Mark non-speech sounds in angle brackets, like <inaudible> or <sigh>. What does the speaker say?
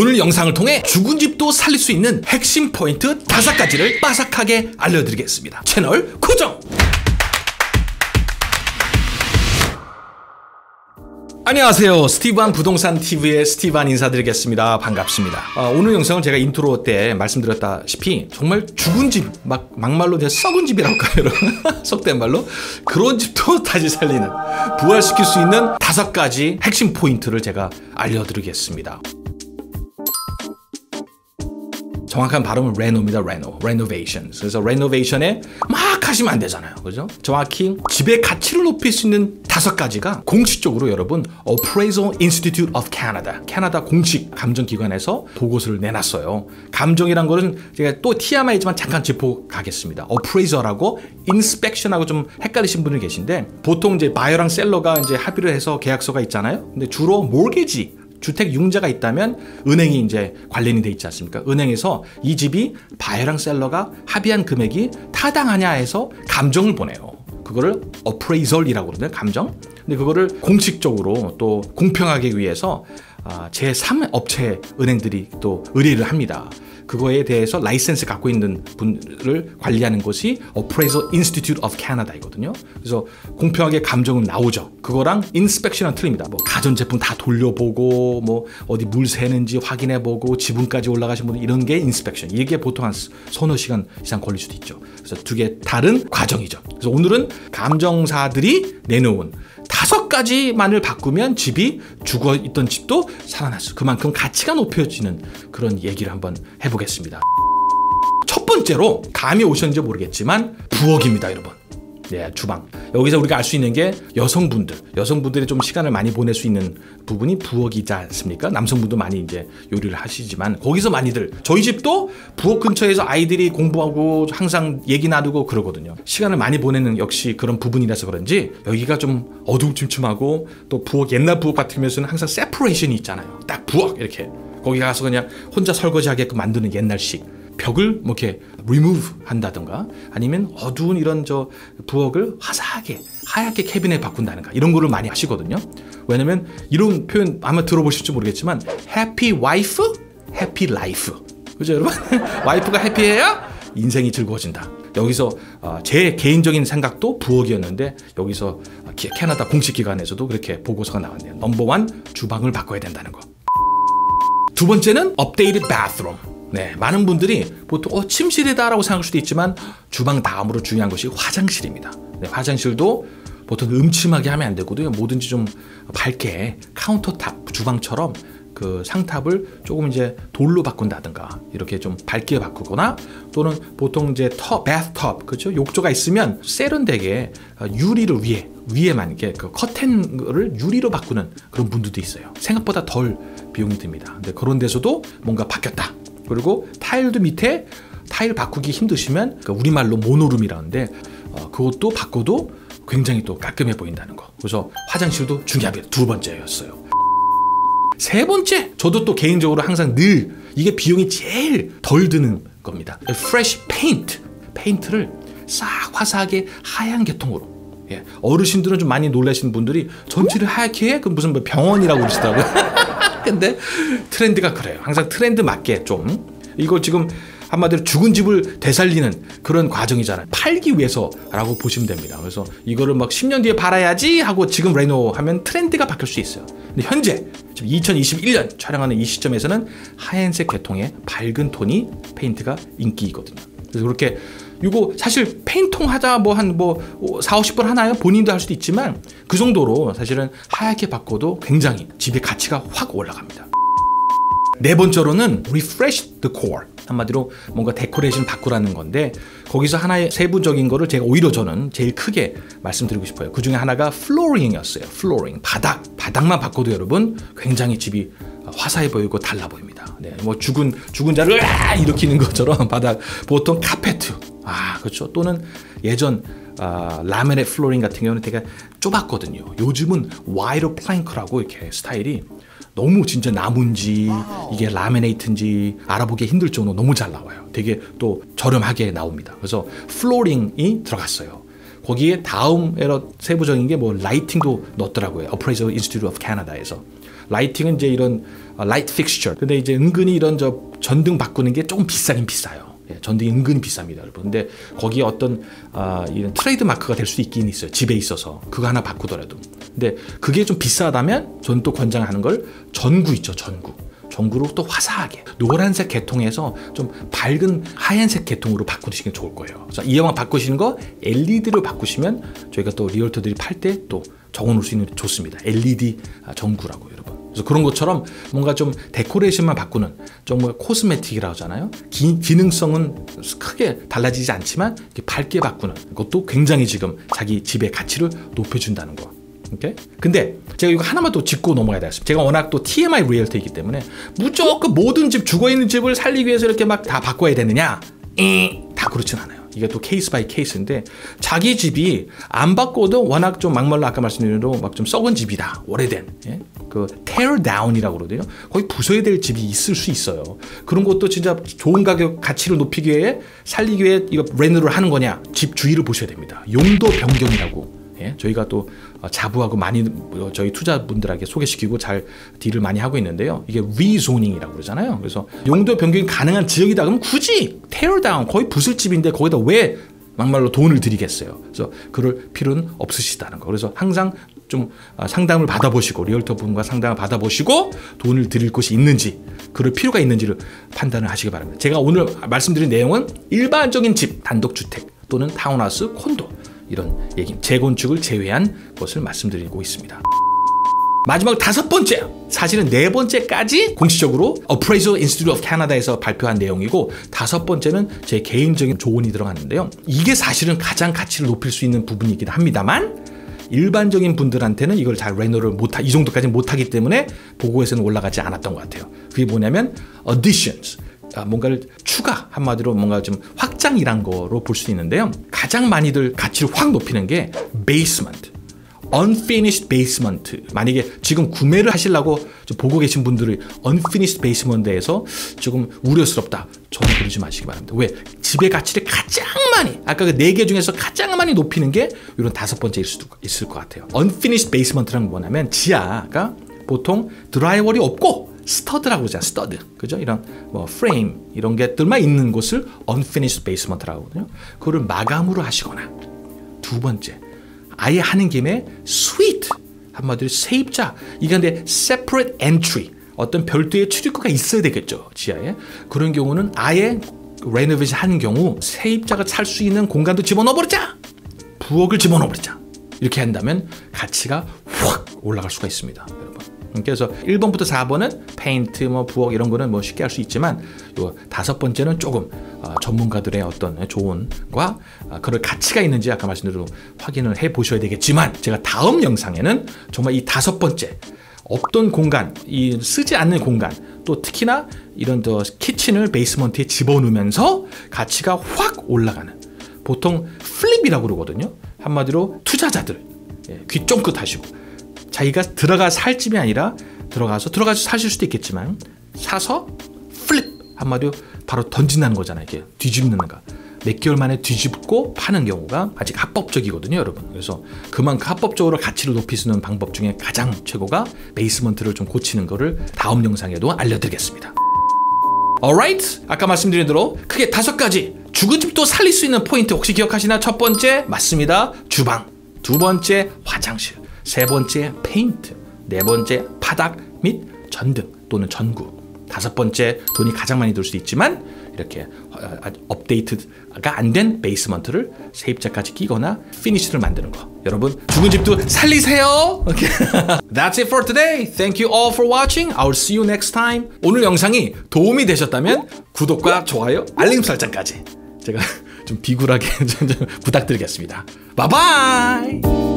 오늘 영상을 통해 죽은 집도 살릴 수 있는 핵심 포인트 다섯 가지를 빠삭하게 알려드리겠습니다. 채널 고정! 안녕하세요. 스티브한 부동산 TV의 스티브한 인사드리겠습니다. 반갑습니다. 어, 오늘 영상은 제가 인트로 때 말씀드렸다시피 정말 죽은 집, 막 막말로 내 썩은 집이라고 할까요, 여러분? <laughs> 속된 말로 그런 집도 <laughs> 다시 살리는 부활시킬 수 있는 다섯 가지 핵심 포인트를 제가 알려드리겠습니다. 정확한 발음은 레노입니다. 레노. renovation. 그래서 renovation에 막 하시면 안 되잖아요. 그죠? 정확히 집의 가치를 높일 수 있는 다섯 가지가 공식적으로 여러분 Appraisal Institute of Canada, 캐나다 공식 감정기관에서 보고서를 내놨어요. 감정이란 거는 제가 또 TMI지만 잠깐 짚어 가겠습니다. Appraisal하고 Inspection하고 좀 헷갈리신 분이 계신데 보통 이제 바이어랑 셀러가 이제 합의를 해서 계약서가 있잖아요. 근데 주로 몰게지 주택 융자가 있다면 은행이 이제 관련이 돼 있지 않습니까? 은행에서 이 집이 buyer랑 seller가 합의한 금액이 타당하냐 해서 감정을 보내요. 그거를 appraisal이라고 그러는데 감정. 근데 그거를 공식적으로 또 공평하게 위해서 아, 제3 업체 은행들이 또 의뢰를 합니다. 그거에 대해서 라이센스 갖고 있는 분을 관리하는 것이 Appraisal Institute of Canada이거든요. 그래서 공평하게 감정은 나오죠. 그거랑 inspection은 틀립니다. 뭐 가전제품 다 돌려보고 뭐 어디 물 새는지 확인해보고 지붕까지 올라가신 분 이런 게 inspection. 이게 보통 한 서너 시간 이상 걸릴 수도 있죠. 그래서 두 개 다른 과정이죠. 그래서 오늘은 감정사들이 내놓은 다섯 가지만을 바꾸면 집이 죽어 있던 집도 살아났어. 그만큼 가치가 높여지는 그런 얘기를 한번 해보겠습니다. 첫 번째로 감이 오셨는지 모르겠지만 부엌입니다, 여러분. 네, 주방. 여기서 우리가 알 수 있는 게 여성분들, 여성분들이 좀 시간을 많이 보낼 수 있는 부분이 부엌이지 않습니까? 남성분도 많이 이제 요리를 하시지만 거기서 많이들 저희 집도 부엌 근처에서 아이들이 공부하고 항상 얘기 나누고 그러거든요. 시간을 많이 보내는 역시 그런 부분이라서 그런지 여기가 좀 어두침침하고 또 부엌 옛날 부엌 같은 경우에는 항상 separation이 있잖아요. 딱 부엌 이렇게 거기 가서 그냥 혼자 설거지하게끔 만드는 옛날식. 벽을 뭐 이렇게 remove 한다든가 아니면 어두운 이런 저 부엌을 화사하게 하얗게 캐비넷 바꾼다든가 이런 거를 많이 하시거든요. 왜냐면 이런 표현 아마 들어보실지 모르겠지만 happy wife, happy life. 그죠 여러분? <laughs> 와이프가 해피해야 인생이 즐거워진다. 여기서 어, 제 개인적인 생각도 부엌이었는데 여기서 캐나다 공식 기관에서도 그렇게 보고서가 나왔네요. 넘버원 주방을 바꿔야 된다는 거. 두 번째는 updated bathroom. 네, 많은 분들이 보통 어, 침실이다라고 생각할 수도 있지만 주방 다음으로 중요한 것이 화장실입니다. 네, 화장실도 보통 음침하게 하면 안 되고요. 뭐든지 좀 밝게 countertop 주방처럼 그 상탑을 조금 이제 돌로 바꾼다든가 이렇게 좀 밝게 바꾸거나 또는 보통 이제 tub bathtub 그렇죠 욕조가 있으면 세련되게 유리를 위에 위에만 이렇게 그 커튼을 유리로 바꾸는 그런 분들도 있어요 생각보다 덜 비용이 듭니다 근데 그런 데서도 뭔가 바뀌었다 그리고 타일도 밑에 타일 바꾸기 힘드시면 그 우리말로 모노룸이라는데 어, 그것도 바꿔도 굉장히 또 깔끔해 보인다는 거. 그래서 화장실도 중요합니다. 두 번째였어요. 세 번째, 저도 또 개인적으로 항상 늘 이게 비용이 제일 덜 드는 겁니다. fresh paint, 페인트를 싹 화사하게 하얀 계통으로. 예, 어르신들은 좀 많이 놀라시는 분들이 전체를 하얗게 해? 그 무슨 뭐 병원이라고 그러시더라고요. <laughs> 근데 트렌드가 그래요. 항상 트렌드 맞게 좀 이거 지금 한마디로 죽은 집을 되살리는 그런 과정이잖아요. 팔기 위해서라고 보시면 됩니다. 그래서 이거를 막 10년 뒤에 팔아야지 하고 지금 reno 하면 트렌드가 바뀔 수 있어요. 근데 현재 지금 2021년 촬영하는 이 시점에서는 하얀색 계통의 밝은 톤이 페인트가 인기이거든요. 그래서 그렇게 이거 사실 페인통 하자 뭐 한뭐 뭐 4, 50분 하나요? 본인도 할 수도 있지만 그 정도로 사실은 하얗게 바꿔도 굉장히 집의 가치가 확 올라갑니다. 네 번째로는 refresh the decor. 한마디로 뭔가 데코레이션 바꾸라는 건데 거기서 하나의 세부적인 거를 제가 오히려 저는 제일 크게 말씀드리고 싶어요. 그 중에 하나가 flooring이었어요. flooring 바닥 바닥만 바꿔도 여러분 굉장히 집이 화사해 보이고 달라 보입니다. 네, 뭐 죽은 죽은 자를 일으키는 것처럼 바닥 보통 카페트 아 그렇죠 또는 예전 아, laminate flooring 같은 경우는 되게 좁았거든요. 요즘은 wide plank라고 이렇게 스타일이 너무 진짜 나무인지 이게 laminate인지 알아보기 힘들 정도로 너무 잘 나와요. 되게 또 저렴하게 나옵니다. 그래서 flooring이 들어갔어요. 거기에 다음 에러 세부적인 게 뭐 lighting도 넣었더라고요. Appraisal Institute of Canada에서 lighting은 이제 이런 light fixture. 근데 이제 은근히 이런 저 전등 바꾸는 게 조금 비싸긴 비싸요. 예, 전등이 은근히 비쌉니다, 여러분. 근데 거기에 어떤 아, 이런 트레이드 마크가 될 수 있긴 있어요. 집에 있어서 그거 하나 바꾸더라도. 근데 그게 좀 비싸다면 저는 또 권장하는 걸 전구 있죠, 전구. 전구로 또 화사하게 노란색 계통에서 좀 밝은 하얀색 계통으로 바꾸시면 좋을 거예요. 그래서 이 영화 바꾸시는 거 LED로 바꾸시면 저희가 또 리얼터들이 팔 때 또 적어놓을 수 있는 좋습니다. LED 전구라고 여러분. 그래서 그런 것처럼 뭔가 좀 데코레이션만 바꾸는 정말 코스메틱이라고 하잖아요. 기, 기능성은 크게 달라지지 않지만 밝게 바꾸는 것도 굉장히 지금 자기 집의 가치를 높여준다는 거. 오케이? 근데 제가 이거 하나만 더 짚고 넘어가야 되겠습니다. 제가 워낙 또 TMI realtor이기 때문에 무조건 모든 집 죽어 있는 집을 살리기 위해서 이렇게 막 다 바꿔야 되느냐? 에, 다 그렇진 않아요. 이게 또 case by case인데 자기 집이 안 바꿔도 워낙 좀 막말로 아까 말씀드린 대로 막 좀 썩은 집이다. 오래된 예? 그 tear down이라고 그러거든요. 거의 부숴야 될 집이 있을 수 있어요. 그런 것도 진짜 좋은 가격 가치를 높이기 위해 살리기 위해 이거 reno를 하는 거냐? 집 주위를 보셔야 됩니다. 용도 변경이라고 예? 저희가 또 자부하고 많이 저희 투자분들에게 소개시키고 잘 deal을 많이 하고 있는데요. 이게 rezoning이라고 그러잖아요. 그래서 용도 변경이 가능한 지역이다 그러면 굳이 tear down 거의 부술 집인데 거기다 왜 막말로 돈을 들이겠어요. 그래서 그럴 필요는 없으시다는 거. 그래서 항상 좀 상담을 받아보시고 realtor 분과 상담을 받아보시고 돈을 드릴 곳이 있는지 그럴 필요가 있는지를 판단을 하시기 바랍니다. 제가 오늘 말씀드린 내용은 일반적인 집, 단독주택 또는 타운하우스, 콘도 이런 얘기 재건축을 제외한 것을 말씀드리고 있습니다. 마지막 다섯 번째, 사실은 네 번째까지 공식적으로 Appraisal Institute of Canada에서 발표한 내용이고 다섯 번째는 제 개인적인 조언이 들어갔는데요. 이게 사실은 가장 가치를 높일 수 있는 부분이긴 합니다만 일반적인 분들한테는 이걸 잘 레노를 못하 이 정도까지 못하기 때문에 보고에서는 올라가지 않았던 것 같아요. 그게 뭐냐면 additions. 아, 뭔가를 추가 한마디로 뭔가 좀 확장이란 거로 볼 수 있는데요. 가장 많이들 가치를 확 높이는 게 basement. unfinished basement. 만약에 지금 구매를 하시려고 보고 계신 분들이 unfinished basement에서 조금 우려스럽다. 전혀 그러지 마시기 바랍니다. 왜? 집의 가치를 가장 많이, 아까 그 네 개 중에서 가장 많이 높이는 게 이런 다섯 번째일 수도 있을 것 같아요. unfinished basement란 뭐냐면 지하가 보통 drywall이 없고 stud라고 그러잖아 stud. 그죠? 이런 뭐 프레임 이런 것들만 있는 곳을 unfinished basement라고 하거든요. 그거를 마감으로 하시거나. 두 번째 아예 하는 김에 suite 한마디로 세입자. 이게 근데 separate entry 어떤 별도의 출입구가 있어야 되겠죠 지하에. 그런 경우는 아예 renovation 하는 경우 세입자가 살 수 있는 공간도 집어넣어 버리자. 부엌을 집어넣어 버리자. 이렇게 한다면 가치가 확 올라갈 수가 있습니다 그래서 1번부터 4번은 페인트, 뭐 부엌 이런 거는 뭐 쉽게 할 수 있지만 요 다섯 번째는 조금 어, 전문가들의 어떤 조언과 어, 그럴 가치가 있는지 아까 말씀드린 확인을 해 보셔야 되겠지만 제가 다음 영상에는 정말 이 다섯 번째 없던 공간, 이 쓰지 않는 공간, 또 특히나 이런 the kitchen을 basement에 집어넣으면서 가치가 확 올라가는 보통 flip이라고 그러거든요. 한마디로 투자자들 예, 귀 쫑긋 하시고 자기가 들어가 살 집이 아니라 들어가서 들어가서 사실 수도 있겠지만 사서 flip 한마디로 바로 던진다는 거잖아요. 이게 뒤집는 거. 몇 개월 만에 뒤집고 파는 경우가 아직 합법적이거든요, 여러분. 그래서 그만큼 합법적으로 가치를 높일 수 있는 방법 중에 가장 최고가 basement를 좀 고치는 거를 다음 영상에도 알려드리겠습니다. alright? 아까 말씀드린 대로 크게 다섯 가지 죽은 집도 살릴 수 있는 포인트 혹시 기억하시나? 첫 번째 맞습니다. 주방. 두 번째 화장실. 세 번째 페인트, 네 번째 바닥 및 전등 또는 전구, 다섯 번째 돈이 가장 많이 들 수 있지만 이렇게 어, 업데이트가 안 된 basement를 세입자까지 끼거나 finish를 만드는 거. 여러분 죽은 집도 살리세요. <laughs> That's it for today. Thank you all for watching. I'll see you next time. 오늘 영상이 도움이 되셨다면 구독과 좋아요, 알림 설정까지 제가 <laughs> 좀 비굴하게 <laughs> 부탁드리겠습니다. 바이바이.